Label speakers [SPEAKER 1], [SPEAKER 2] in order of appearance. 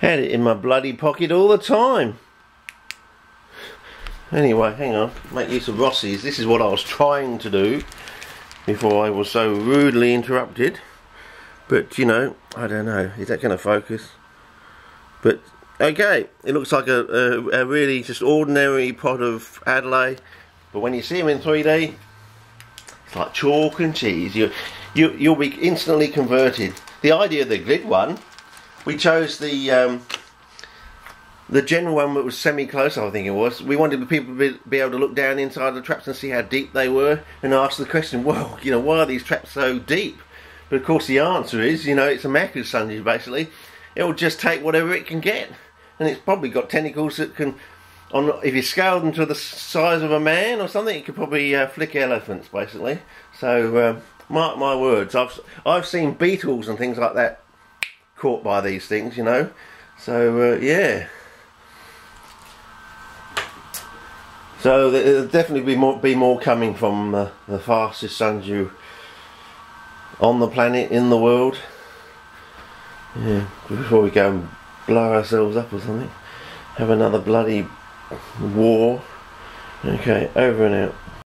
[SPEAKER 1] Had it in my bloody pocket all the time. Anyway, hang on. Make use of Rossi's. This is what I was trying to do before I was so rudely interrupted. But, you know, I don't know. Is that going to focus? But, okay. It looks like a, a, a really just ordinary pot of Adelaide. But when you see them in 3D, it's like chalk and cheese. You, you, you'll be instantly converted. The idea of the grid one we chose the um, the general one that was semi-close, I think it was. We wanted the people to be, be, able to look down inside the traps and see how deep they were, and ask the question, well, you know, why are these traps so deep? But of course, the answer is, you know, it's a macro sponge basically. It will just take whatever it can get, and it's probably got tentacles that can, on if you scale them to the size of a man or something, it could probably uh, flick elephants basically. So uh, mark my words, I've I've seen beetles and things like that caught by these things, you know. So uh, yeah. So there'll definitely be more be more coming from uh, the fastest sundew on the planet in the world. Yeah, before we go and blow ourselves up or something, have another bloody war. Okay, over and out.